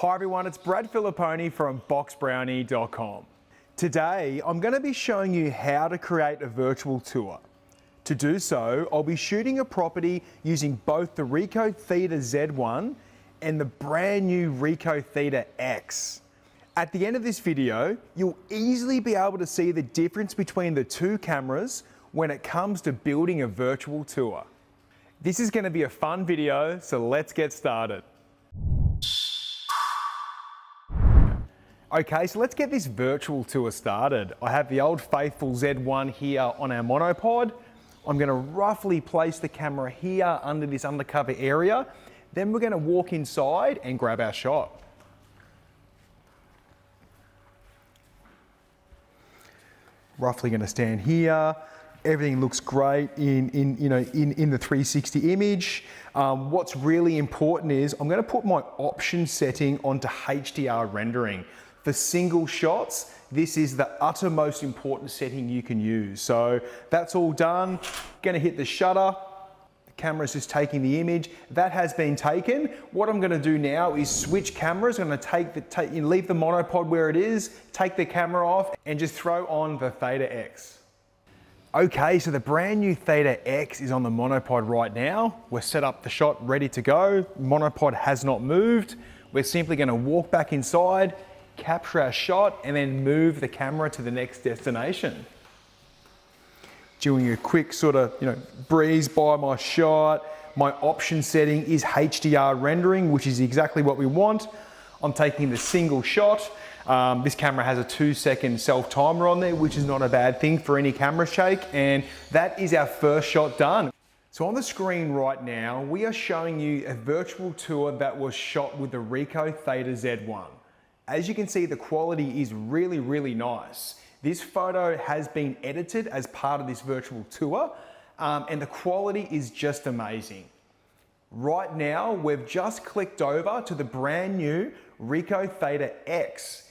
Hi everyone, it's Brad Filipponi from boxbrownie.com. Today, I'm going to be showing you how to create a virtual tour. To do so, I'll be shooting a property using both the Ricoh Theta Z1 and the brand new Ricoh Theta X. At the end of this video, you'll easily be able to see the difference between the two cameras when it comes to building a virtual tour. This is going to be a fun video, so let's get started. Okay, so let's get this virtual tour started. I have the old faithful Z1 here on our monopod. I'm gonna roughly place the camera here under this undercover area. Then we're gonna walk inside and grab our shot. Roughly gonna stand here. Everything looks great in, in, you know, in, in the 360 image. Um, what's really important is I'm gonna put my option setting onto HDR rendering. For single shots, this is the uttermost important setting you can use. So that's all done. Gonna hit the shutter. The camera's just taking the image. That has been taken. What I'm gonna do now is switch cameras. I'm gonna take the, take, you leave the monopod where it is, take the camera off, and just throw on the Theta X. Okay, so the brand new Theta X is on the monopod right now. We're set up the shot, ready to go. Monopod has not moved. We're simply gonna walk back inside, capture our shot, and then move the camera to the next destination. Doing a quick sort of, you know, breeze by my shot. My option setting is HDR rendering, which is exactly what we want. I'm taking the single shot. Um, this camera has a two second self timer on there, which is not a bad thing for any camera shake. And that is our first shot done. So on the screen right now, we are showing you a virtual tour that was shot with the Ricoh Theta Z1. As you can see, the quality is really, really nice. This photo has been edited as part of this virtual tour, um, and the quality is just amazing. Right now, we've just clicked over to the brand new Ricoh Theta X.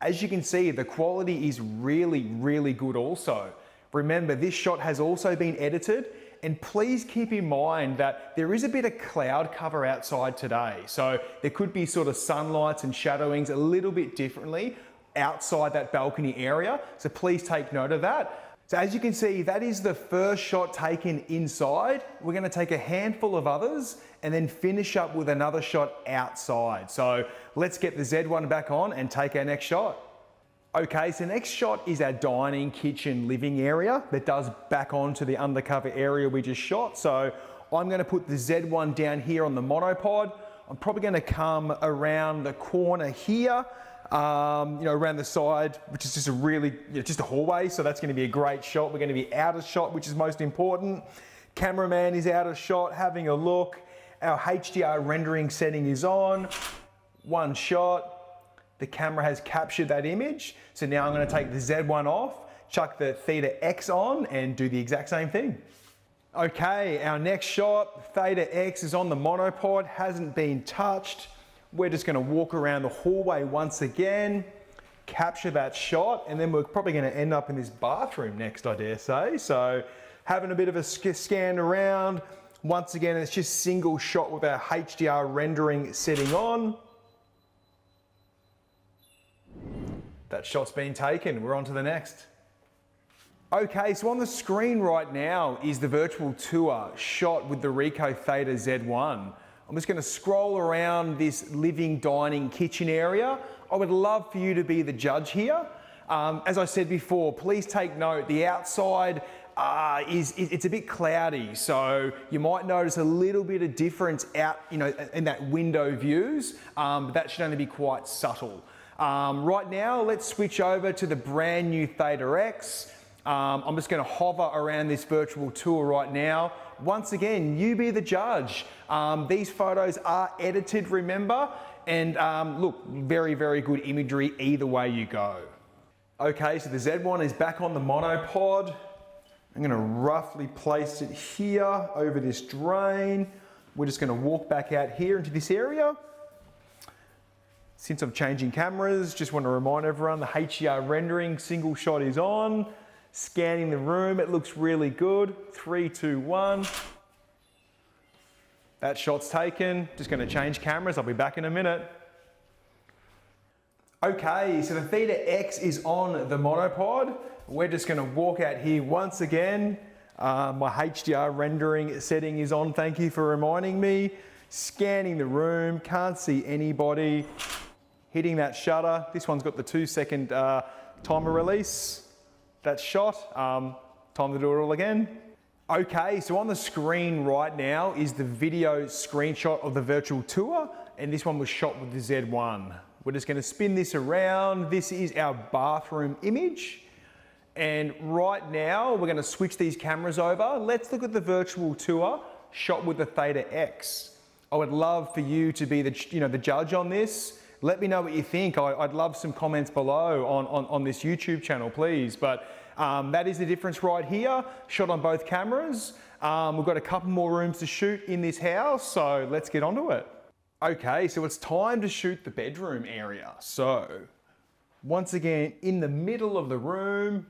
As you can see, the quality is really, really good also. Remember, this shot has also been edited and please keep in mind that there is a bit of cloud cover outside today. So there could be sort of sunlights and shadowings a little bit differently outside that balcony area. So please take note of that. So as you can see, that is the first shot taken inside. We're gonna take a handful of others and then finish up with another shot outside. So let's get the Z1 back on and take our next shot. Okay, so next shot is our dining, kitchen, living area that does back onto the undercover area we just shot. So I'm gonna put the Z1 down here on the monopod. I'm probably gonna come around the corner here, um, you know, around the side, which is just a really, you know, just a hallway. So that's gonna be a great shot. We're gonna be out of shot, which is most important. Cameraman is out of shot, having a look. Our HDR rendering setting is on. One shot, the camera has captured that image. So now I'm gonna take the Z1 off, chuck the Theta X on and do the exact same thing. Okay, our next shot, Theta X is on the monopod, hasn't been touched. We're just gonna walk around the hallway once again, capture that shot, and then we're probably gonna end up in this bathroom next, I dare say. So having a bit of a scan around. Once again, it's just single shot with our HDR rendering setting on. That shot's been taken, we're on to the next. Okay, so on the screen right now is the virtual tour shot with the Ricoh Theta Z1. I'm just gonna scroll around this living, dining, kitchen area. I would love for you to be the judge here. Um, as I said before, please take note, the outside uh, is, it's a bit cloudy, so you might notice a little bit of difference out, you know, in that window views, um, but that should only be quite subtle. Um, right now, let's switch over to the brand new Theta X. Um, I'm just gonna hover around this virtual tour right now. Once again, you be the judge. Um, these photos are edited, remember? And um, look, very, very good imagery either way you go. Okay, so the Z1 is back on the monopod. I'm gonna roughly place it here over this drain. We're just gonna walk back out here into this area. Since I'm changing cameras, just want to remind everyone the HDR rendering single shot is on. Scanning the room, it looks really good. Three, two, one. That shot's taken. Just gonna change cameras. I'll be back in a minute. Okay, so the Theta X is on the monopod. We're just gonna walk out here once again. Uh, my HDR rendering setting is on, thank you for reminding me. Scanning the room, can't see anybody. Hitting that shutter. This one's got the two second uh, timer release. That's shot. Um, time to do it all again. Okay, so on the screen right now is the video screenshot of the virtual tour, and this one was shot with the Z1. We're just gonna spin this around. This is our bathroom image. And right now, we're gonna switch these cameras over. Let's look at the virtual tour shot with the Theta X. I would love for you to be the, you know, the judge on this. Let me know what you think. I, would love some comments below on, on, on this YouTube channel, please. But um, that is the difference right here, shot on both cameras. Um, we've got a couple more rooms to shoot in this house, so let's get onto it. Okay, so it's time to shoot the bedroom area. So, once again, in the middle of the room,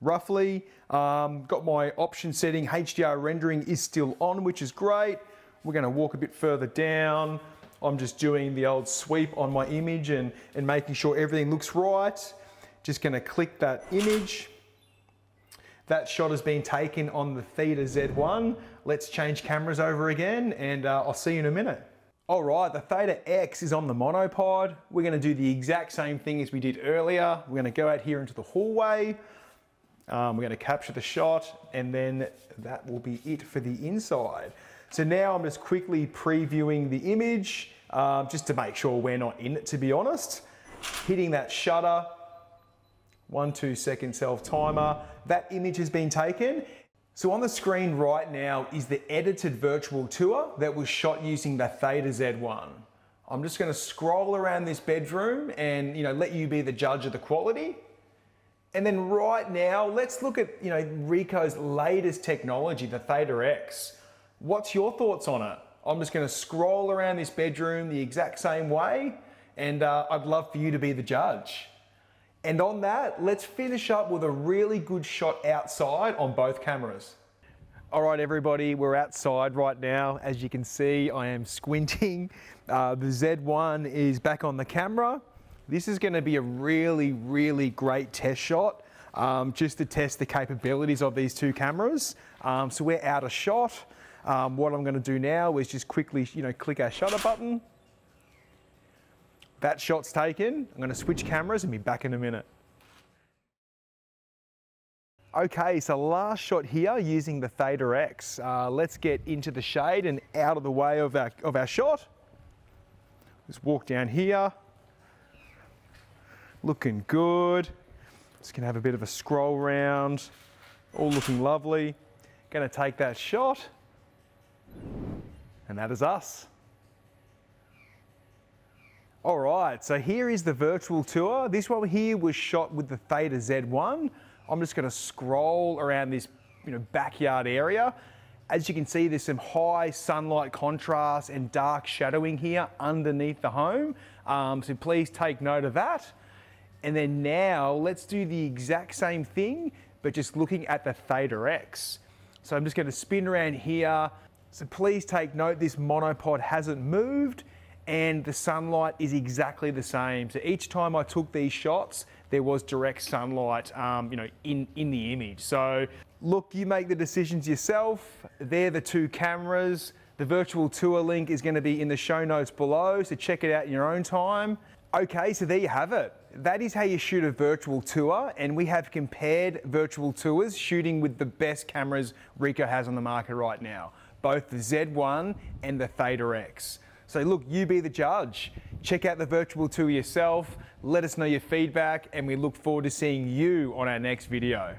roughly, um, got my option setting, HDR rendering is still on, which is great. We're gonna walk a bit further down. I'm just doing the old sweep on my image and, and making sure everything looks right. Just gonna click that image. That shot has been taken on the Theta Z1. Let's change cameras over again and uh, I'll see you in a minute. All right, the Theta X is on the monopod. We're gonna do the exact same thing as we did earlier. We're gonna go out here into the hallway. Um, we're gonna capture the shot and then that will be it for the inside. So now I'm just quickly previewing the image um, just to make sure we're not in it, to be honest. Hitting that shutter, one, two second self timer. That image has been taken so on the screen right now is the edited virtual tour that was shot using the Theta Z1. I'm just gonna scroll around this bedroom and you know let you be the judge of the quality. And then right now, let's look at you know Ricoh's latest technology, the Theta X. What's your thoughts on it? I'm just gonna scroll around this bedroom the exact same way and uh, I'd love for you to be the judge. And on that, let's finish up with a really good shot outside on both cameras. All right, everybody, we're outside right now. As you can see, I am squinting. Uh, the Z1 is back on the camera. This is gonna be a really, really great test shot um, just to test the capabilities of these two cameras. Um, so we're out of shot. Um, what I'm gonna do now is just quickly, you know, click our shutter button that shot's taken. I'm gonna switch cameras and be back in a minute. Okay, so last shot here using the Theta X. Uh, let's get into the shade and out of the way of our, of our shot. Just walk down here. Looking good. Just gonna have a bit of a scroll round. All looking lovely. Gonna take that shot. And that is us. All right, so here is the virtual tour. This one here was shot with the Theta Z1. I'm just gonna scroll around this you know, backyard area. As you can see, there's some high sunlight contrast and dark shadowing here underneath the home. Um, so please take note of that. And then now let's do the exact same thing, but just looking at the Theta X. So I'm just gonna spin around here. So please take note, this monopod hasn't moved and the sunlight is exactly the same. So each time I took these shots, there was direct sunlight, um, you know, in, in the image. So look, you make the decisions yourself. They're the two cameras. The virtual tour link is gonna be in the show notes below, so check it out in your own time. Okay, so there you have it. That is how you shoot a virtual tour, and we have compared virtual tours shooting with the best cameras Ricoh has on the market right now, both the Z1 and the Theta X. So look, you be the judge. Check out the virtual tour yourself. Let us know your feedback and we look forward to seeing you on our next video.